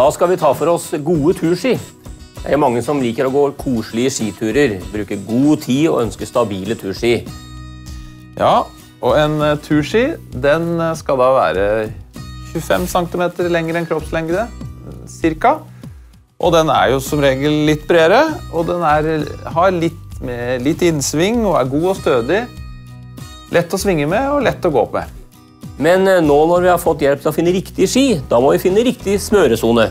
Da skal vi ta for oss gode turski. Det er mange som liker å gå koselige skiturer, bruke god tid og ønske stabile turski. Ja, og en eh, turski den eh, skal da være 25 cm lengre enn kroppslengde, cirka. Og den er jo som regel litt bredere, og den er, har litt, med, litt innsving og er god og stødig. Lett å svinge med og lett å gå med. Men eh, nå når vi har fått hjelp til å finne riktig ski, da må vi finne riktig smøresone.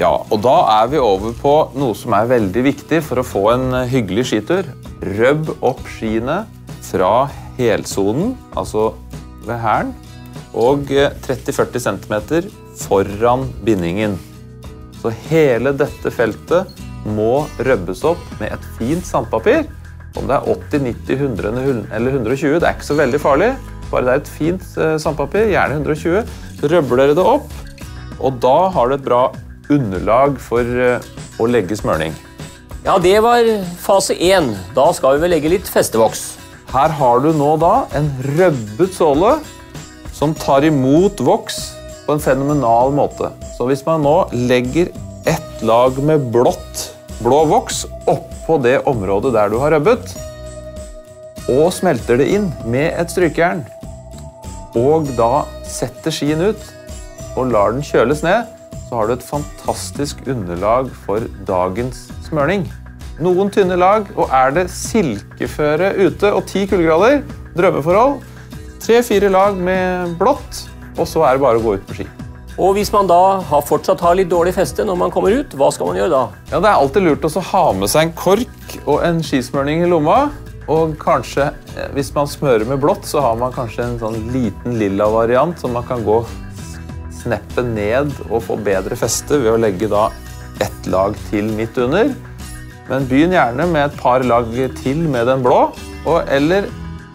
Ja, og da er vi over på noe som er veldig viktig for å få en eh, hyggelig skitur. Røbb opp skiene fra helsonen, altså ved hælen, og eh, 30-40 cm foran bindingen. Så hele dette feltet må røbbes opp med et fint sandpapir. Om det er 80, 90, 100 eller 120, det er ikke så veldig farlig. Bare det er et fint eh, sandpapir, gjerne 120, så røbler dere det opp. Og da har du et bra underlag for eh, å legge smørning. Ja, det var fase én. Da skal vi vel legge litt festevoks. Her har du nå da en røbbet såle som tar imot voks på en fenomenal måte. Så hvis man nå legger ett lag med blått, blå voks oppå det området der du har røbbet, og smelter det inn med et strykejern, og da setter skien ut og lar den kjøles ned, så har du et fantastisk underlag for dagens smørning. Noen tynne lag, og er det silkeføre ute og ti kuldegrader, drømmeforhold, tre-fire lag med blått, og så er det bare å gå ut på ski. Og hvis man da har fortsatt har litt dårlig feste når man kommer ut, hva skal man gjøre da? Ja, Det er alltid lurt å ha med seg en kork og en skismørning i lomma. Og kanskje, eh, hvis man smører med blått, så har man kanskje en sånn liten lilla variant som man kan gå sneppet ned og få bedre feste ved å legge da ett lag til midt under. Men begynn gjerne med et par lag til med den blå, og, eller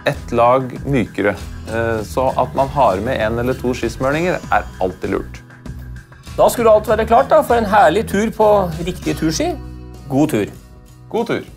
ett lag mykere. Eh, Så at man har med en eller to skismørninger, er alltid lurt. Da skulle alt være klart da, for en herlig tur på riktige turski. God tur! God tur!